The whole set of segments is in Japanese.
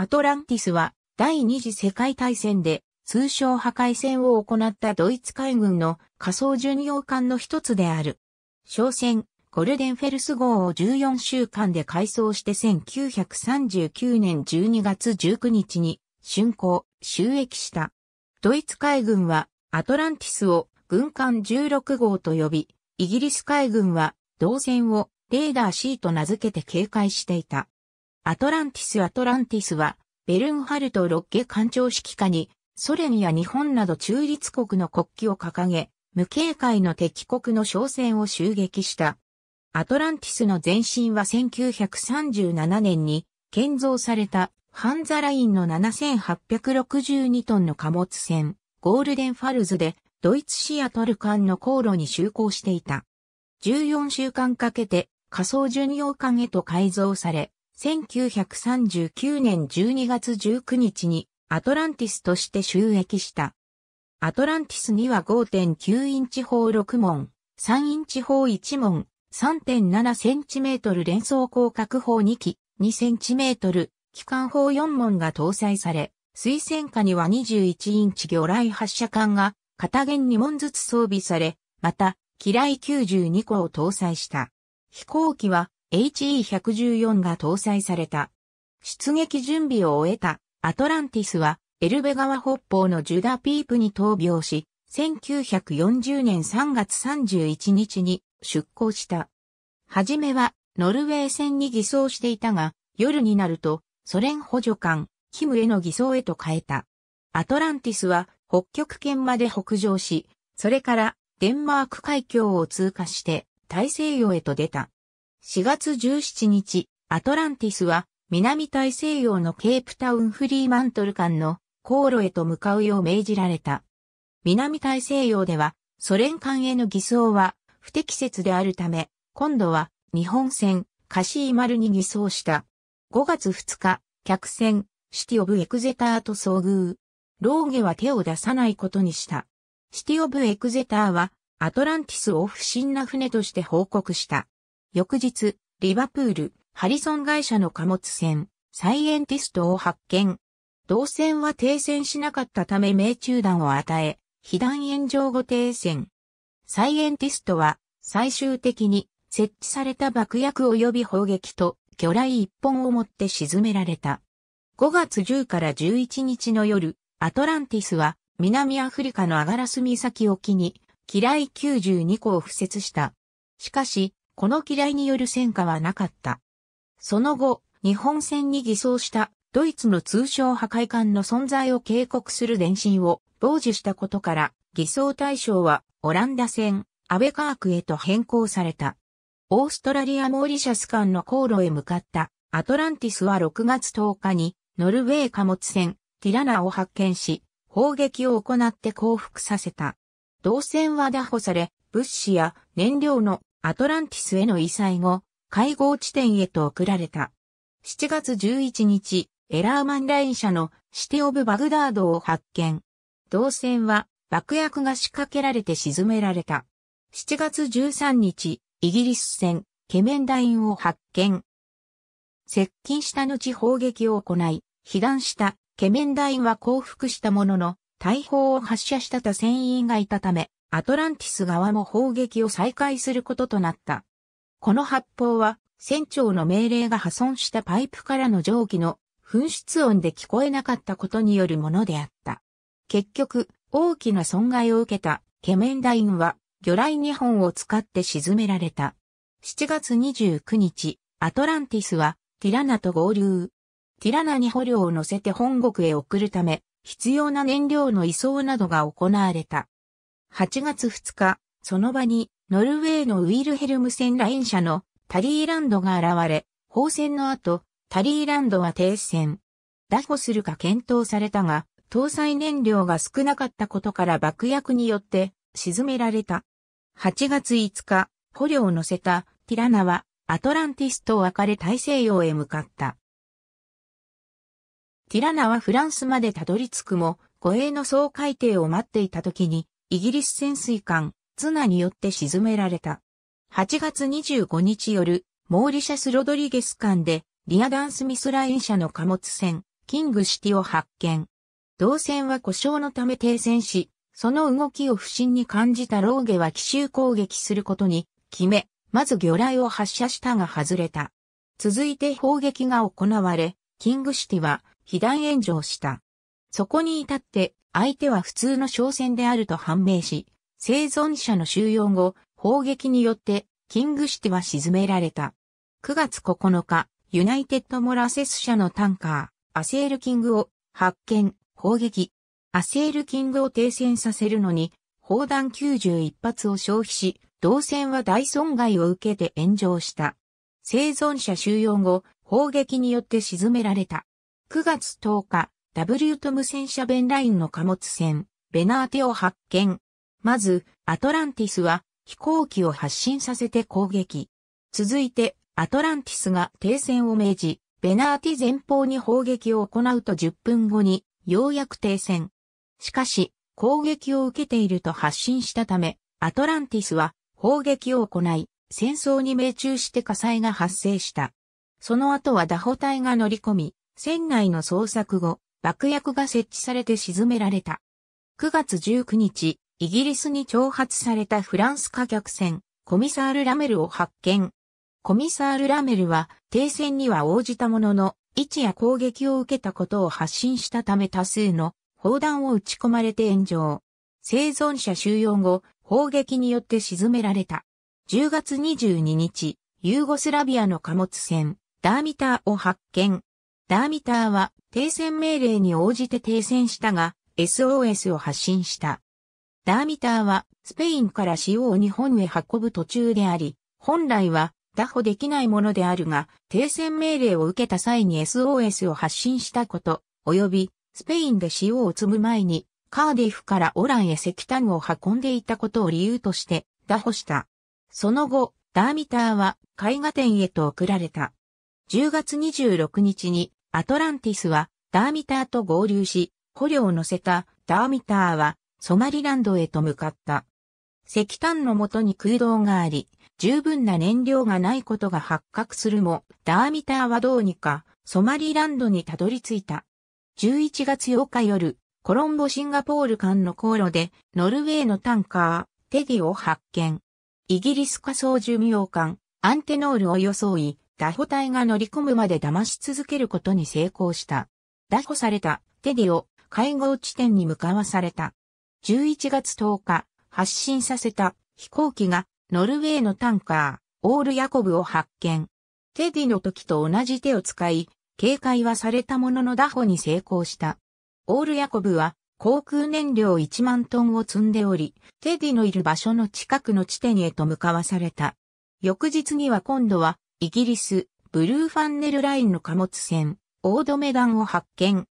アトランティスは第二次世界大戦で通称破壊戦を行ったドイツ海軍の仮想巡洋艦の一つである。商船ゴルデンフェルス号を14週間で改装して1939年12月19日に竣工、収益した。ドイツ海軍はアトランティスを軍艦16号と呼び、イギリス海軍は同船をレーダー C と名付けて警戒していた。アトランティス・アトランティスは、ベルンハルト・ロッゲ艦長指揮下に、ソ連や日本など中立国の国旗を掲げ、無警戒の敵国の商船を襲撃した。アトランティスの前身は1937年に建造されたハンザラインの7862トンの貨物船、ゴールデンファルズでドイツシアトル艦の航路に就航していた。14週間かけて仮想巡洋艦へと改造され、1939年12月19日にアトランティスとして収益した。アトランティスには5.9インチ砲6門、3インチ砲1門、3.7センチメートル連装広角砲2機、2センチメートル、機関砲4門が搭載され、水戦下には21インチ魚雷発射管が片弦2門ずつ装備され、また、機雷92個を搭載した。飛行機は HE114 が搭載された。出撃準備を終えたアトランティスはエルベ川北方のジュダピープに闘病し、1940年3月31日に出港した。はじめはノルウェー船に偽装していたが、夜になるとソ連補助艦、キムへの偽装へと変えた。アトランティスは北極圏まで北上し、それからデンマーク海峡を通過して大西洋へと出た。4月17日、アトランティスは南大西洋のケープタウンフリーマントル間の航路へと向かうよう命じられた。南大西洋ではソ連艦への偽装は不適切であるため、今度は日本船カシーマルに偽装した。5月2日、客船シティオブエクゼターと遭遇。ローゲは手を出さないことにした。シティオブエクゼターはアトランティスを不審な船として報告した。翌日、リバプール、ハリソン会社の貨物船、サイエンティストを発見。同船は停船しなかったため命中弾を与え、被弾炎上後停船。サイエンティストは最終的に設置された爆薬及び砲撃と魚雷一本を持って沈められた。5月10から11日の夜、アトランティスは南アフリカのアガラス岬沖に機雷92個を敷設した。しかし、この機雷による戦果はなかった。その後、日本船に偽装したドイツの通商破壊艦の存在を警告する電信を傍受したことから、偽装対象はオランダ船、アベカークへと変更された。オーストラリア・モーリシャス間の航路へ向かったアトランティスは6月10日にノルウェー貨物船ティラナを発見し、砲撃を行って降伏させた。同船は拿捕され、物資や燃料のアトランティスへの移載後、会合地点へと送られた。7月11日、エラーマンライン社のシティオブ・バグダードを発見。同船は爆薬が仕掛けられて沈められた。7月13日、イギリス船、ケメンダインを発見。接近した後砲撃を行い、被弾したケメンダインは降伏したものの、大砲を発射した他船員がいたため、アトランティス側も砲撃を再開することとなった。この発砲は、船長の命令が破損したパイプからの蒸気の噴出音で聞こえなかったことによるものであった。結局、大きな損害を受けたケメンダインは魚雷2本を使って沈められた。7月29日、アトランティスはティラナと合流。ティラナに捕虜を乗せて本国へ送るため、必要な燃料の移送などが行われた。8月2日、その場にノルウェーのウィルヘルム線ライン社のタリーランドが現れ、砲戦の後、タリーランドは停戦。拿捕するか検討されたが、搭載燃料が少なかったことから爆薬によって沈められた。8月5日、捕虜を乗せたティラナはアトランティスと別れ大西洋へ向かった。ティラナはフランスまでたどり着くも、護衛の総海底を待っていた時に、イギリス潜水艦、ツナによって沈められた。8月25日夜、モーリシャス・ロドリゲス艦で、リアダンス・ミスライン社の貨物船、キングシティを発見。動線は故障のため停戦し、その動きを不審に感じたローゲは奇襲攻撃することに決め、まず魚雷を発射したが外れた。続いて砲撃が行われ、キングシティは被弾炎上した。そこに至って相手は普通の商船であると判明し、生存者の収容後、砲撃によってキングシティは沈められた。9月9日、ユナイテッドモラセス社のタンカー、アセールキングを発見、砲撃。アセールキングを停戦させるのに、砲弾91発を消費し、動線は大損害を受けて炎上した。生存者収容後、砲撃によって沈められた。9月10日、W トム戦車ベンラインの貨物船、ベナーテを発見。まず、アトランティスは飛行機を発進させて攻撃。続いて、アトランティスが停戦を命じ、ベナーティ前方に砲撃を行うと10分後に、ようやく停戦。しかし、攻撃を受けていると発信したため、アトランティスは砲撃を行い、戦争に命中して火災が発生した。その後はダホ隊が乗り込み、船内の捜索後、爆薬が設置されて沈められた。9月19日、イギリスに挑発されたフランス貨客船、コミサール・ラメルを発見。コミサール・ラメルは停戦には応じたものの、位置や攻撃を受けたことを発信したため多数の砲弾を撃ち込まれて炎上。生存者収容後、砲撃によって沈められた。10月22日、ユーゴスラビアの貨物船、ダーミターを発見。ダーミターは停戦命令に応じて停戦したが、SOS を発信した。ダーミターはスペインから塩を日本へ運ぶ途中であり、本来は打破できないものであるが、停戦命令を受けた際に SOS を発信したこと、及びスペインで塩を積む前に、カーディフからオランへ石炭を運んでいたことを理由として打破した。その後、ダーミターは会合点へと送られた。10月26日にアトランティスはダーミターと合流し、捕虜を乗せたダーミターはソマリランドへと向かった。石炭のもとに空洞があり、十分な燃料がないことが発覚するも、ダーミターはどうにかソマリランドにたどり着いた。11月8日夜、コロンボシンガポール間の航路で、ノルウェーのタンカー、テディを発見。イギリス仮想寿命艦、アンテノールを装い、ダホ隊が乗り込むまで騙し続けることに成功した。打破されたテディを会合地点に向かわされた。11月10日、発進させた飛行機がノルウェーのタンカー、オールヤコブを発見。テディの時と同じ手を使い、警戒はされたものの打破に成功した。オールヤコブは航空燃料1万トンを積んでおり、テディのいる場所の近くの地点へと向かわされた。翌日には今度はイギリス、ブルーファンネルラインの貨物船、オードメダンを発見。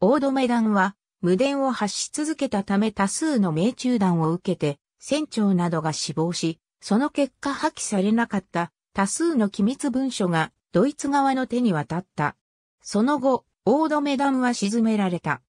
オードメダンは無電を発し続けたため多数の命中弾を受けて船長などが死亡し、その結果破棄されなかった多数の機密文書がドイツ側の手に渡った。その後、オードメダンは沈められた。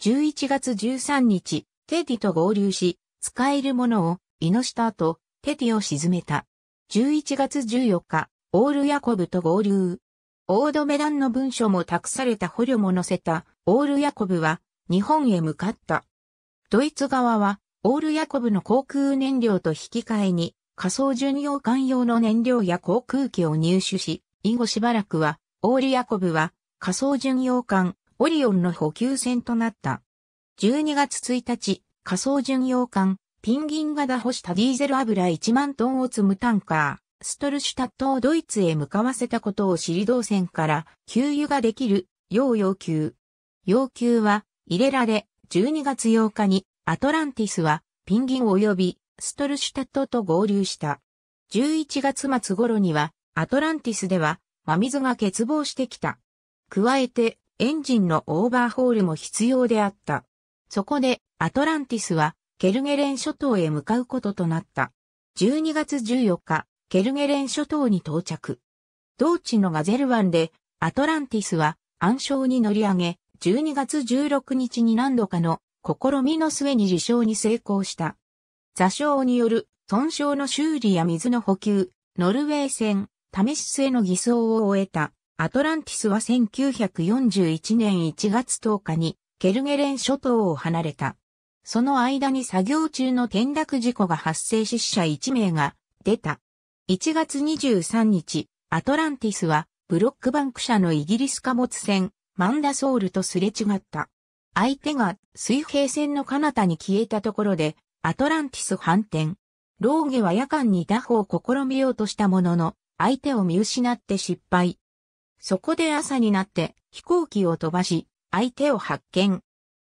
11月13日、テディと合流し、使えるものを、イノした後、テディを沈めた。11月14日、オールヤコブと合流。オードメダンの文書も託された捕虜も載せた、オールヤコブは、日本へ向かった。ドイツ側は、オールヤコブの航空燃料と引き換えに、仮想巡洋艦用の燃料や航空機を入手し、以後しばらくは、オールヤコブは、仮想巡洋艦オリオンの補給船となった。12月1日、仮想巡洋艦ピンギンが打干したディーゼル油1万トンを積むタンカー、ストルシュタットをドイツへ向かわせたことを知り同船から給油ができる、要要求。要求は入れられ、12月8日にアトランティスはピンギン及びストルシュタットと合流した。11月末頃にはアトランティスでは真水が欠乏してきた。加えて、エンジンのオーバーホールも必要であった。そこで、アトランティスは、ケルゲレン諸島へ向かうこととなった。12月14日、ケルゲレン諸島に到着。同地のガゼル湾で、アトランティスは暗礁に乗り上げ、12月16日に何度かの試みの末に受賞に成功した。座礁による損傷の修理や水の補給、ノルウェー船、試し末の偽装を終えたアトランティスは1941年1月10日にケルゲレン諸島を離れた。その間に作業中の転落事故が発生し死者1名が出た。1月23日、アトランティスはブロックバンク社のイギリス貨物船マンダソールとすれ違った。相手が水平線の彼方に消えたところでアトランティス反転。ローゲは夜間に打破を試みようとしたものの相手を見失って失敗。そこで朝になって飛行機を飛ばし相手を発見。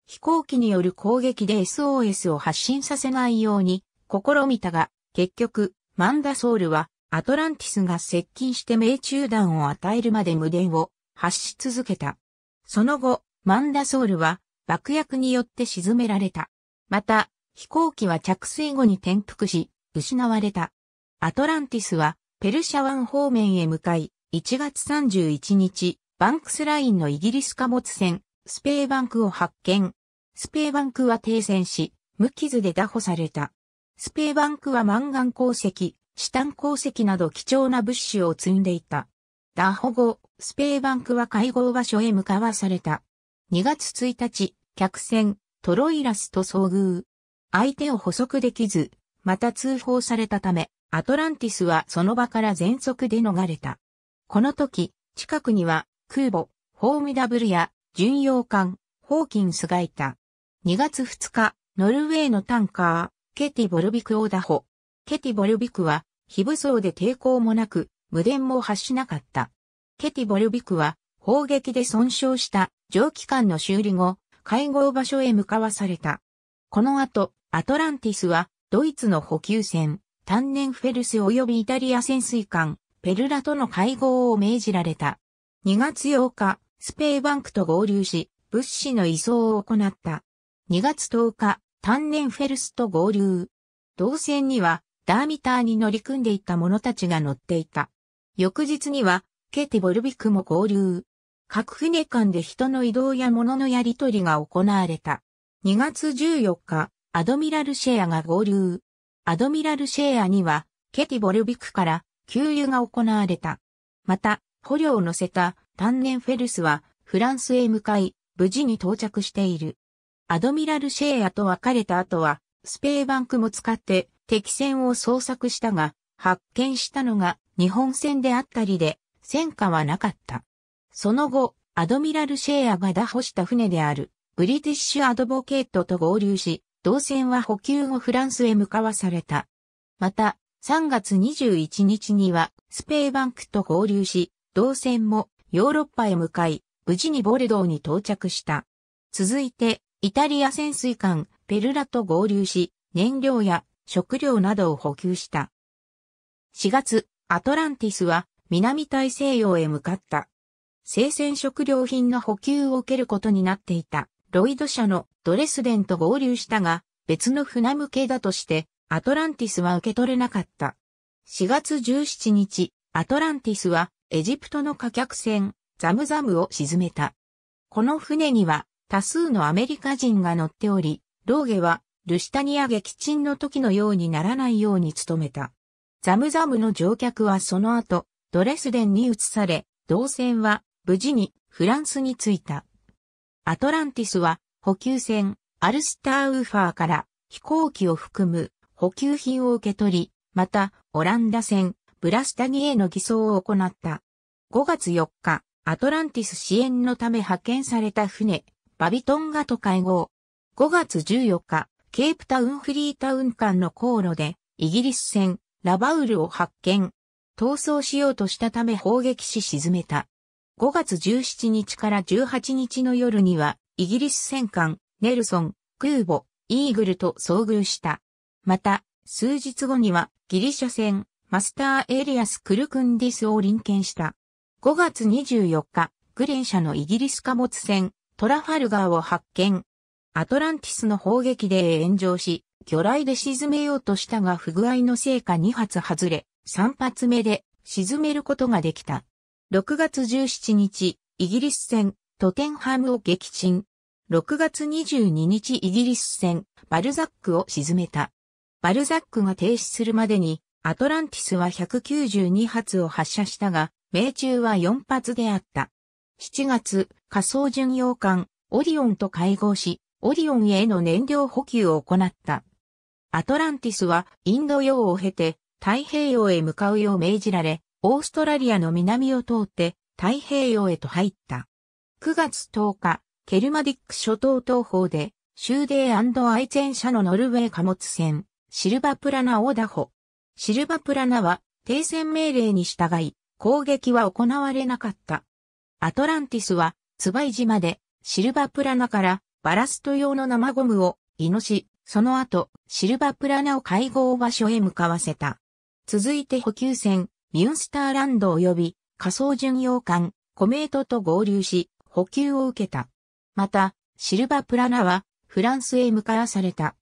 飛行機による攻撃で SOS を発信させないように試みたが、結局、マンダソールはアトランティスが接近して命中弾を与えるまで無電を発し続けた。その後、マンダソールは爆薬によって沈められた。また、飛行機は着水後に転覆し、失われた。アトランティスはペルシャ湾方面へ向かい、1月31日、バンクスラインのイギリス貨物船、スペーバンクを発見。スペーバンクは停船し、無傷で拿捕された。スペーバンクはマンガン鉱石、チタン鉱石など貴重な物資を積んでいた。拿捕後、スペーバンクは会合場所へ向かわされた。2月1日、客船、トロイラスと遭遇。相手を捕捉できず、また通報されたため、アトランティスはその場から全速で逃れた。この時、近くには空母、フォーミダブルや巡洋艦、ホーキンスがいた。2月2日、ノルウェーのタンカー、ケティ・ボルビクを打破。ケティ・ボルビクは、非武装で抵抗もなく、無電も発しなかった。ケティ・ボルビクは、砲撃で損傷した蒸気管の修理後、会合場所へ向かわされた。この後、アトランティスは、ドイツの補給船、タンネンフェルス及びイタリア潜水艦、ペルラとの会合を命じられた。2月8日、スペーバンクと合流し、物資の移送を行った。2月10日、タンネンフェルスと合流。同船には、ダーミターに乗り組んでいた者たちが乗っていた。翌日には、ケティボルビクも合流。各船間で人の移動や物のやり取りが行われた。2月14日、アドミラルシェアが合流。アドミラルシェアには、ケティボルビクから給油が行われた。また、捕虜を乗せたタンネンフェルスはフランスへ向かい、無事に到着している。アドミラルシェアと別れた後は、スペーバンクも使って敵船を捜索したが、発見したのが日本船であったりで、戦果はなかった。その後、アドミラルシェアが打破した船である、ブリティッシュアドボケートと合流し、同船は補給後フランスへ向かわされた。また、3月21日にはスペーバンクと合流し、同船もヨーロッパへ向かい、無事にボルドーに到着した。続いて、イタリア潜水艦ペルラと合流し、燃料や食料などを補給した。4月、アトランティスは南大西洋へ向かった。生鮮食料品の補給を受けることになっていたロイド社のドレスデンと合流したが、別の船向けだとしてアトランティスは受け取れなかった。4月17日、アトランティスはエジプトの貨客船ザムザムを沈めた。この船には多数のアメリカ人が乗っており、ローゲはルシタニア撃沈の時のようにならないように努めた。ザムザムの乗客はその後、ドレスデンに移され、同船は無事にフランスに着いた。アトランティスは補給船アルスターウーファーから飛行機を含む補給品を受け取り、また、オランダ船、ブラスタギへの偽装を行った。5月4日、アトランティス支援のため派遣された船、バビトンガと会合。5月14日、ケープタウンフリータウン間の航路で、イギリス船、ラバウルを発見。逃走しようとしたため砲撃し沈めた。5月17日から18日の夜には、イギリス戦艦、ネルソン、空母、イーグルと遭遇した。また、数日後にはギリシャ船マスターエリアス・クルクンディスを臨検した。5月24日、グレン社のイギリス貨物船トラファルガーを発見。アトランティスの砲撃で炎上し、魚雷で沈めようとしたが不具合のせいか2発外れ、3発目で沈めることができた。6月17日、イギリス船トテンハムを撃沈。6月22日イギリス船バルザックを沈めた。バルザックが停止するまでに、アトランティスは192発を発射したが、命中は4発であった。7月、仮想巡洋艦、オリオンと会合し、オリオンへの燃料補給を行った。アトランティスはインド洋を経て太平洋へ向かうよう命じられ、オーストラリアの南を通って太平洋へと入った。9月10日、ケルマディック諸島東方で、シューデーアイツェン社のノルウェー貨物船、シルバプラナオダホ。シルバプラナは停戦命令に従い、攻撃は行われなかった。アトランティスは、ツバイ島で、シルバプラナからバラスト用の生ゴムを、イノシ、その後、シルバプラナを会合場所へ向かわせた。続いて補給船、ミュンスターランド及び仮想巡洋艦、コメートと合流し、補給を受けた。また、シルバプラナはフランスへ向かわされた。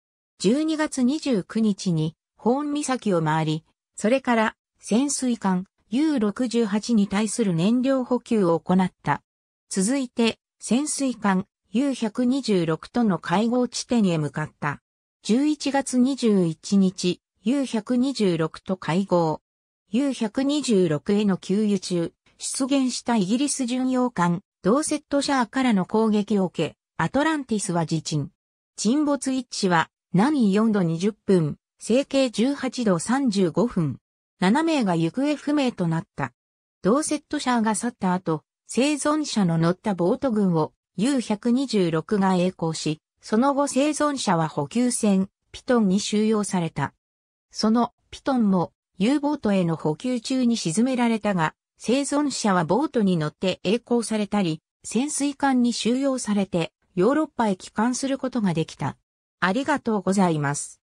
12月29日にホーン岬を回り、それから潜水艦 U68 に対する燃料補給を行った。続いて潜水艦 U126 との会合地点へ向かった。11月21日 U126 と会合。U126 への給油中、出現したイギリス巡洋艦、ドーセットシャーからの攻撃を受け、アトランティスは自沈。沈没一致は、波4度20分、整形18度35分。7名が行方不明となった。ドーセット社が去った後、生存者の乗ったボート群を U126 が栄光し、その後生存者は補給船、ピトンに収容された。そのピトンも U ボートへの補給中に沈められたが、生存者はボートに乗って栄光されたり、潜水艦に収容されてヨーロッパへ帰還することができた。ありがとうございます。